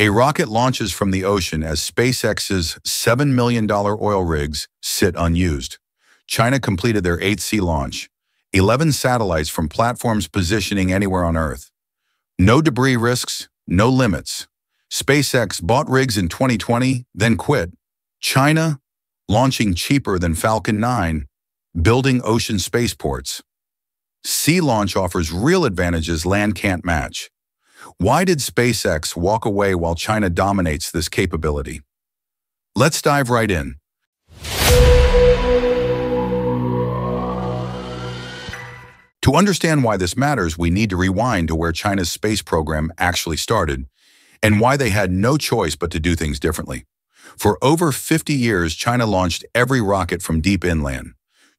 A rocket launches from the ocean as SpaceX's $7 million oil rigs sit unused. China completed their 8C launch, 11 satellites from platforms positioning anywhere on Earth. No debris risks, no limits. SpaceX bought rigs in 2020, then quit. China, launching cheaper than Falcon 9, building ocean spaceports. Sea launch offers real advantages land can't match. Why did SpaceX walk away while China dominates this capability? Let's dive right in. To understand why this matters, we need to rewind to where China's space program actually started and why they had no choice but to do things differently. For over 50 years, China launched every rocket from deep inland.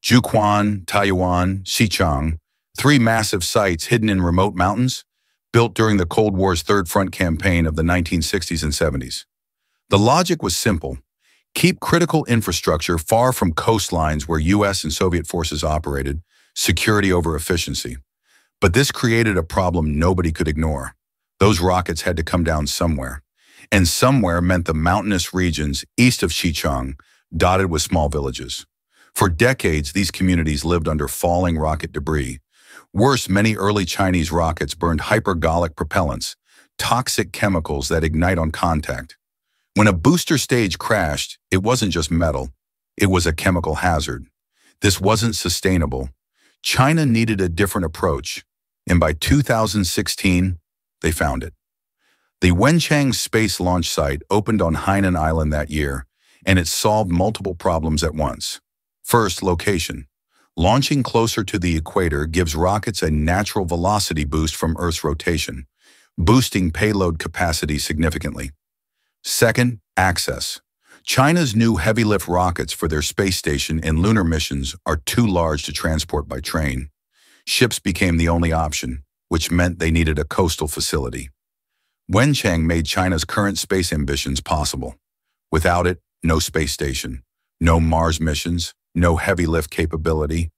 Jiuquan, Taiyuan, Xichang, three massive sites hidden in remote mountains, built during the Cold War's Third Front campaign of the 1960s and 70s. The logic was simple. Keep critical infrastructure far from coastlines where U.S. and Soviet forces operated, security over efficiency. But this created a problem nobody could ignore. Those rockets had to come down somewhere. And somewhere meant the mountainous regions east of Xichang, dotted with small villages. For decades, these communities lived under falling rocket debris, Worse, many early Chinese rockets burned hypergolic propellants, toxic chemicals that ignite on contact. When a booster stage crashed, it wasn't just metal, it was a chemical hazard. This wasn't sustainable. China needed a different approach, and by 2016, they found it. The Wenchang Space Launch Site opened on Hainan Island that year, and it solved multiple problems at once. First, location. Launching closer to the equator gives rockets a natural velocity boost from Earth's rotation, boosting payload capacity significantly. Second, access. China's new heavy-lift rockets for their space station and lunar missions are too large to transport by train. Ships became the only option, which meant they needed a coastal facility. Wenchang made China's current space ambitions possible. Without it, no space station, no Mars missions, no heavy lift capability.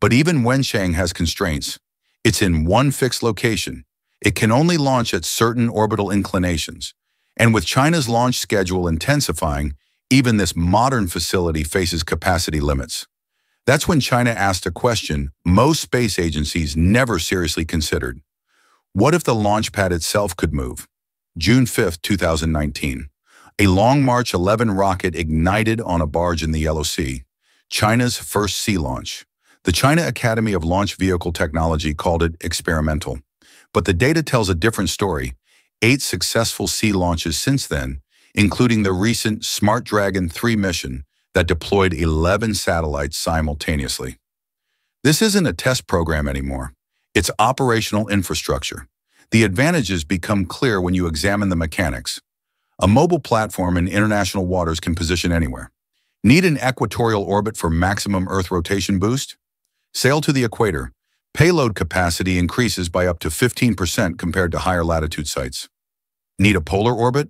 But even Wenchang has constraints. It's in one fixed location. It can only launch at certain orbital inclinations. And with China's launch schedule intensifying, even this modern facility faces capacity limits. That's when China asked a question most space agencies never seriously considered. What if the launch pad itself could move? June 5, 2019. A Long March 11 rocket ignited on a barge in the Yellow Sea. China's first sea launch. The China Academy of Launch Vehicle Technology called it experimental. But the data tells a different story. Eight successful sea launches since then, including the recent Smart Dragon 3 mission that deployed 11 satellites simultaneously. This isn't a test program anymore. It's operational infrastructure. The advantages become clear when you examine the mechanics. A mobile platform in international waters can position anywhere. Need an equatorial orbit for maximum Earth rotation boost? Sail to the equator. Payload capacity increases by up to 15% compared to higher latitude sites. Need a polar orbit?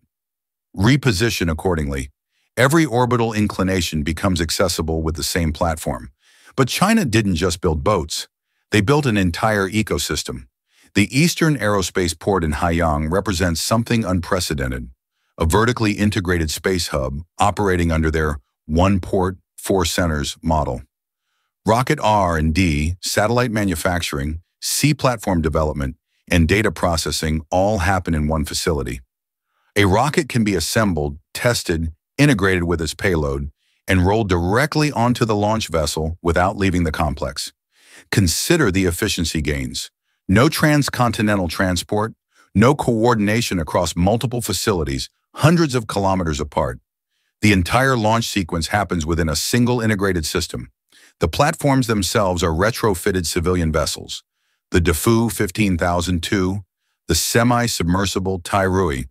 Reposition accordingly. Every orbital inclination becomes accessible with the same platform. But China didn't just build boats. They built an entire ecosystem. The Eastern Aerospace Port in Haiyang represents something unprecedented, a vertically integrated space hub operating under their one port, four centers model. Rocket R&D, satellite manufacturing, sea platform development, and data processing all happen in one facility. A rocket can be assembled, tested, integrated with its payload, and rolled directly onto the launch vessel without leaving the complex. Consider the efficiency gains. No transcontinental transport, no coordination across multiple facilities, hundreds of kilometers apart. The entire launch sequence happens within a single integrated system. The platforms themselves are retrofitted civilian vessels. The Defu 15002, the semi-submersible Tairui,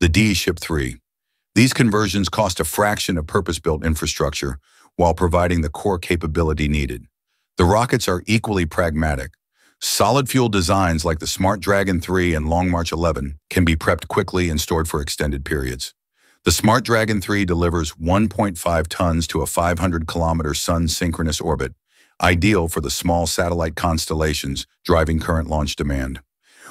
the D Ship 3. These conversions cost a fraction of purpose-built infrastructure while providing the core capability needed. The rockets are equally pragmatic. Solid fuel designs like the Smart Dragon 3 and Long March 11 can be prepped quickly and stored for extended periods. The Smart Dragon 3 delivers 1.5 tons to a 500-kilometer sun-synchronous orbit, ideal for the small satellite constellations driving current launch demand.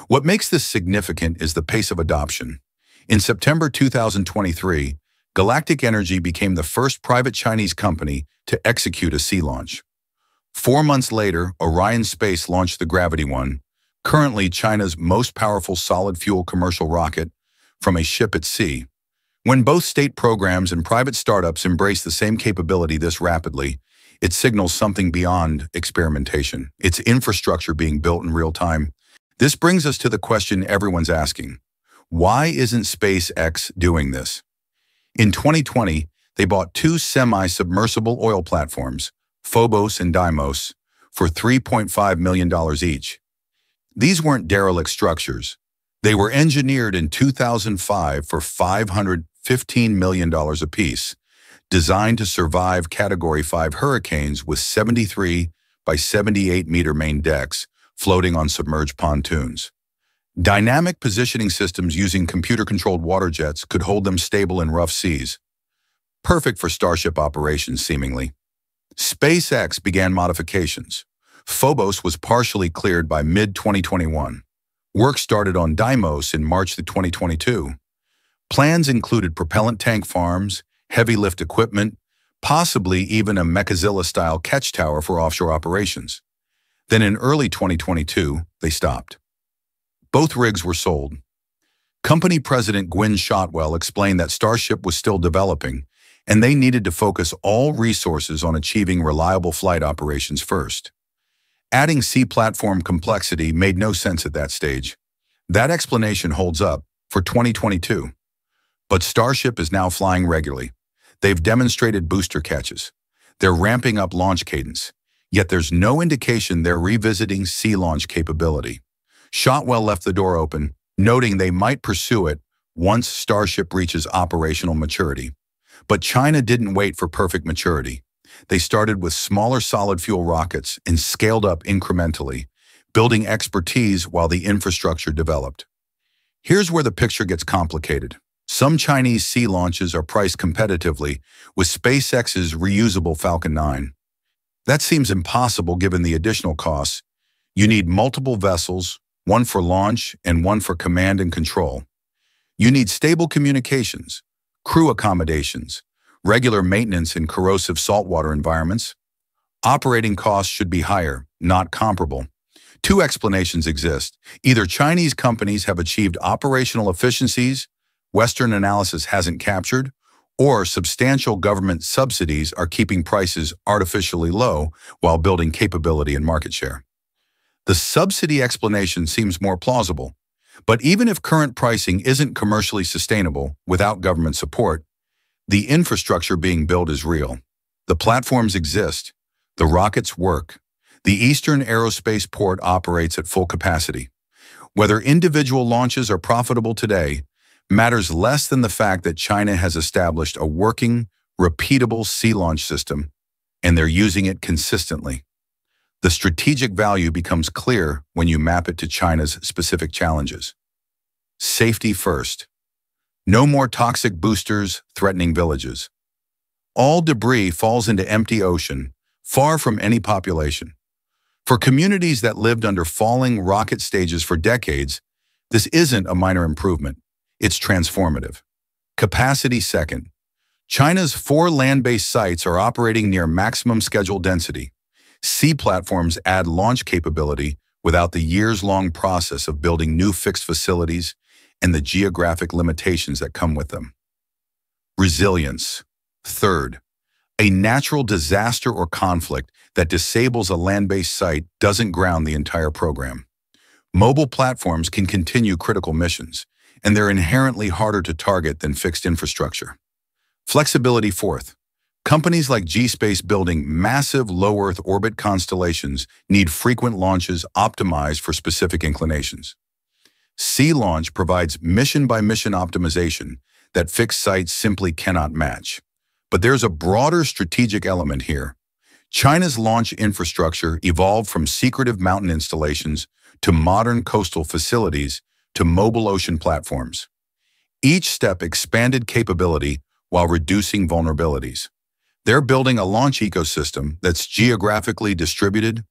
What makes this significant is the pace of adoption. In September 2023, Galactic Energy became the first private Chinese company to execute a sea launch. Four months later, Orion Space launched the Gravity 1, currently China's most powerful solid-fuel commercial rocket, from a ship at sea. When both state programs and private startups embrace the same capability this rapidly, it signals something beyond experimentation. It's infrastructure being built in real time. This brings us to the question everyone's asking. Why isn't SpaceX doing this? In 2020, they bought two semi-submersible oil platforms, Phobos and Deimos, for $3.5 million each. These weren't derelict structures. They were engineered in 2005 for $515 million apiece, designed to survive Category 5 hurricanes with 73 by 78 meter main decks floating on submerged pontoons. Dynamic positioning systems using computer-controlled water jets could hold them stable in rough seas. Perfect for Starship operations, seemingly. SpaceX began modifications. Phobos was partially cleared by mid-2021. Work started on Deimos in March 2022. Plans included propellant tank farms, heavy lift equipment, possibly even a Mechazilla-style catch tower for offshore operations. Then in early 2022, they stopped. Both rigs were sold. Company president Gwynne Shotwell explained that Starship was still developing, and they needed to focus all resources on achieving reliable flight operations first. Adding sea platform complexity made no sense at that stage. That explanation holds up for 2022. But Starship is now flying regularly. They've demonstrated booster catches. They're ramping up launch cadence. Yet there's no indication they're revisiting sea launch capability. Shotwell left the door open, noting they might pursue it once Starship reaches operational maturity. But China didn't wait for perfect maturity. They started with smaller solid fuel rockets and scaled up incrementally, building expertise while the infrastructure developed. Here's where the picture gets complicated. Some Chinese sea launches are priced competitively with SpaceX's reusable Falcon 9. That seems impossible given the additional costs. You need multiple vessels, one for launch and one for command and control. You need stable communications, crew accommodations, regular maintenance in corrosive saltwater environments. Operating costs should be higher, not comparable. Two explanations exist. Either Chinese companies have achieved operational efficiencies Western analysis hasn't captured, or substantial government subsidies are keeping prices artificially low while building capability and market share. The subsidy explanation seems more plausible. But even if current pricing isn't commercially sustainable without government support, the infrastructure being built is real. The platforms exist. The rockets work. The Eastern Aerospace Port operates at full capacity. Whether individual launches are profitable today matters less than the fact that China has established a working, repeatable sea launch system, and they're using it consistently. The strategic value becomes clear when you map it to China's specific challenges. Safety first. No more toxic boosters threatening villages. All debris falls into empty ocean, far from any population. For communities that lived under falling rocket stages for decades, this isn't a minor improvement. It's transformative. Capacity second. China's four land-based sites are operating near maximum schedule density. Sea platforms add launch capability without the years-long process of building new fixed facilities and the geographic limitations that come with them. Resilience. Third, a natural disaster or conflict that disables a land-based site doesn't ground the entire program. Mobile platforms can continue critical missions, and they're inherently harder to target than fixed infrastructure. Flexibility fourth. Companies like G-Space building massive low Earth orbit constellations need frequent launches optimized for specific inclinations. Sea Launch provides mission-by-mission -mission optimization that fixed sites simply cannot match. But there's a broader strategic element here. China's launch infrastructure evolved from secretive mountain installations to modern coastal facilities to mobile ocean platforms. Each step expanded capability while reducing vulnerabilities. They're building a launch ecosystem that's geographically distributed,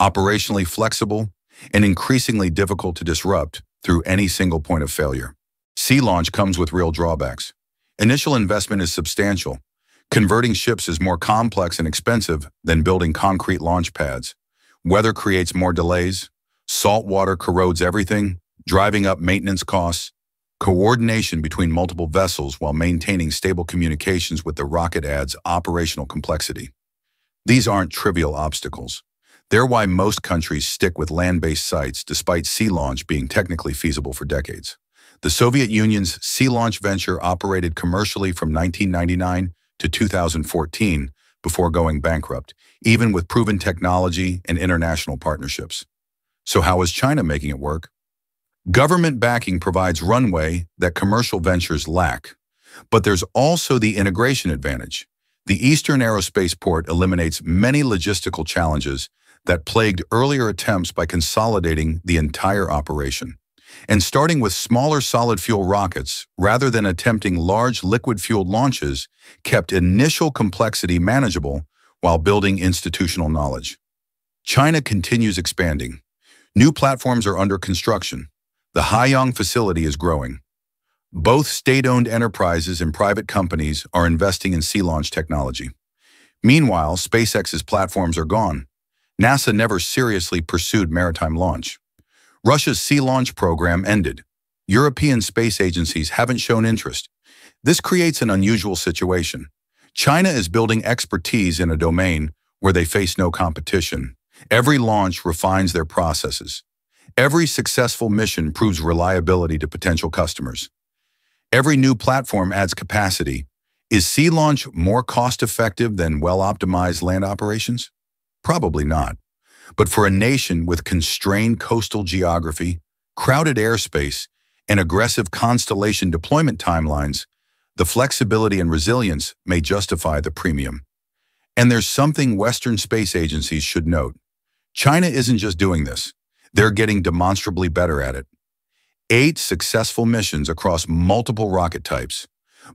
operationally flexible, and increasingly difficult to disrupt through any single point of failure. Sea launch comes with real drawbacks. Initial investment is substantial. Converting ships is more complex and expensive than building concrete launch pads. Weather creates more delays. Salt water corrodes everything, driving up maintenance costs. Coordination between multiple vessels while maintaining stable communications with the rocket adds operational complexity. These aren't trivial obstacles. They're why most countries stick with land-based sites despite sea launch being technically feasible for decades. The Soviet Union's sea launch venture operated commercially from 1999 to 2014 before going bankrupt, even with proven technology and international partnerships. So how is China making it work? Government backing provides runway that commercial ventures lack. But there's also the integration advantage. The Eastern Aerospace Port eliminates many logistical challenges that plagued earlier attempts by consolidating the entire operation. And starting with smaller solid fuel rockets, rather than attempting large liquid-fueled launches, kept initial complexity manageable while building institutional knowledge. China continues expanding. New platforms are under construction. The Haiyang facility is growing. Both state-owned enterprises and private companies are investing in sea launch technology. Meanwhile, SpaceX's platforms are gone, NASA never seriously pursued maritime launch. Russia's sea launch program ended. European space agencies haven't shown interest. This creates an unusual situation. China is building expertise in a domain where they face no competition. Every launch refines their processes. Every successful mission proves reliability to potential customers. Every new platform adds capacity. Is sea launch more cost-effective than well-optimized land operations? Probably not. But for a nation with constrained coastal geography, crowded airspace, and aggressive constellation deployment timelines, the flexibility and resilience may justify the premium. And there's something Western space agencies should note. China isn't just doing this. They're getting demonstrably better at it. Eight successful missions across multiple rocket types,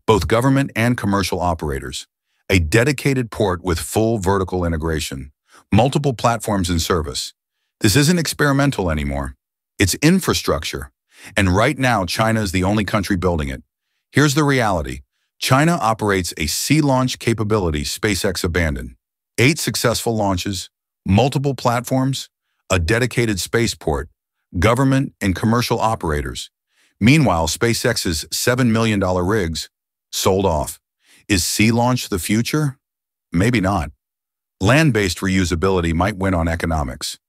both government and commercial operators, a dedicated port with full vertical integration, multiple platforms in service. This isn't experimental anymore. It's infrastructure. And right now, China is the only country building it. Here's the reality. China operates a sea launch capability SpaceX abandoned. Eight successful launches, multiple platforms, a dedicated spaceport, government and commercial operators. Meanwhile, SpaceX's $7 million rigs sold off. Is sea launch the future? Maybe not. Land-based reusability might win on economics.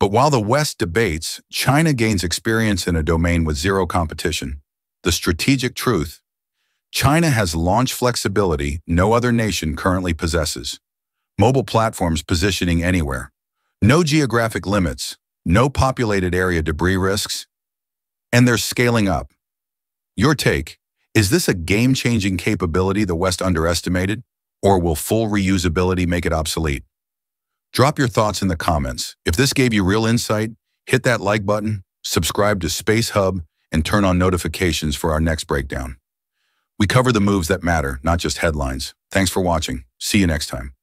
But while the West debates, China gains experience in a domain with zero competition. The strategic truth, China has launch flexibility no other nation currently possesses. Mobile platforms positioning anywhere. No geographic limits, no populated area debris risks, and they're scaling up. Your take, is this a game-changing capability the West underestimated? Or will full reusability make it obsolete? Drop your thoughts in the comments. If this gave you real insight, hit that like button, subscribe to Space Hub, and turn on notifications for our next breakdown. We cover the moves that matter, not just headlines. Thanks for watching. See you next time.